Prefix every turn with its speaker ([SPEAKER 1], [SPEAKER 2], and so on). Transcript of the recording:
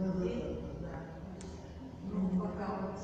[SPEAKER 1] Uhum. não E, no